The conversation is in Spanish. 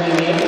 Gracias.